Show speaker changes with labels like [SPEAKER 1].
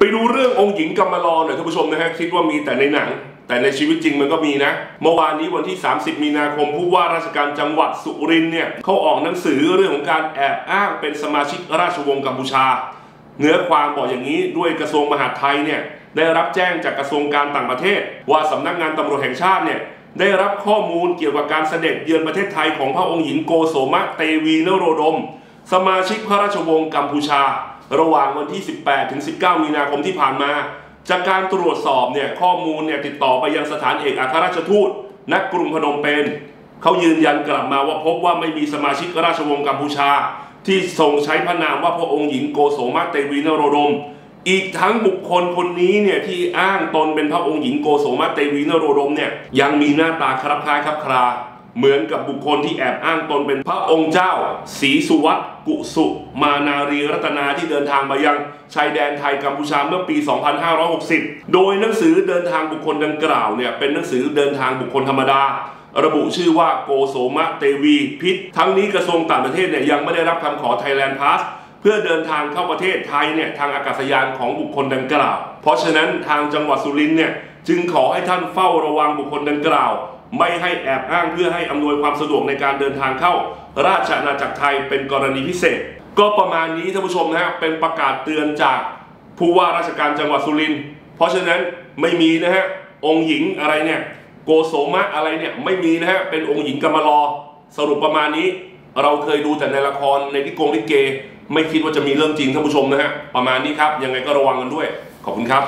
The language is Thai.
[SPEAKER 1] ไปดูเรื่ององค์หญิงกำมะลอหน่อยท่านผู้ชมนะฮะคิดว่ามีแต่ในหนัง แต่ในชีวิตจริงมันก็มีนะ เมื่อวานนี้วันที่ 30 มีนาคมผู้ว่าราชการจังหวัดสุรินทร์เนี่ยเขาออกหนังสือเรื่องของการแอบอ้างเป็นสมาชิกราชวงศ์กัมพูชา เนื้อความบอกอย่างนี้ด้วยกระทรวงมหาดไทยเนี่ยได้รับแจ้งจากกระทรวงการต่างประเทศ ว่าสำนักงานตำรวจแห่งชาติเนี่ยได้รับข้อมูลเกี่ยวกับการเสด็จเยือนประเทศไทยของพระองค์หญิงโกโสมะเตวีนโรดม สมาชิกพระราชวงศ์กัมพูชา ระหว่างวันที่ 18 ถึง 19 มีนาคมที่ผ่านมา จากการตรวจสอบเนี่ยข้อมูลเนี่ยติดต่อไปยังสถานเอกอัครราชทูตณกรุงพนมเปญเขายืนยันกลับมาว่าพบว่าไม่มีสมาชิกราชวงศ์กัมพูชา ที่ทรงใช้พระนามว่าพระองค์หญิงโกโสมะเตวีนโรดม อีกทั้งบุคคลคนนี้เนี่ยที่อ้างตนเป็นพระองค์หญิงโกโสมะเตวีนโรดมเนี่ยยังมีหน้าตาคลับคล้ายคลับคลา เหมือนกับบุคคลที่แอบอ้างตนเป็นพระองค์เจ้าศรีสุวัตกุสุมานารีรัตนาที่เดินทางมายังชายแดนไทยกัมพูชาเมื่อปี 2560 โดยหนังสือเดินทางบุคคลดังกล่าวเนี่ยเป็นหนังสือเดินทางบุคคลธรรมดา ระบุชื่อว่าโกโสมะเตวีพิษทั้งนี้กระทรวงต่างประเทศเนี่ยยังไม่ได้รับคำขอ Thailand Pass เพื่อเดินทางเข้าประเทศไทยเนี่ยทางอากาศยานของบุคคลดังกล่าว เพราะฉะนั้นทางจังหวัดสุรินทร์เนี่ย จึงขอให้ท่านเฝ้าระวังบุคคลดังกล่าว ไม่ให้แอบอ้างเพื่อให้อำนวยความสะดวกในการเดินทางเข้า ราชอาณาจักรไทยเป็นกรณีพิเศษ ก็ประมาณนี้ท่านผู้ชมนะฮะเป็นประกาศเตือนจากผู้ว่าราชการจังหวัดสุรินทร์เพราะฉะนั้นไม่มีนะฮะองค์หญิงอะไรเนี่ยโกโสมะอะไรเนี่ยไม่มีนะฮะเป็นองค์หญิงกำมะลอสรุปประมาณนี้ เราเคยดูแต่ในละครในที่กงลิเก ไม่คิดว่าจะมีเรื่องจริงท่านผู้ชมนะฮะประมาณนี้ครับยังไงก็ระวังกันด้วย ขอบคุณครับ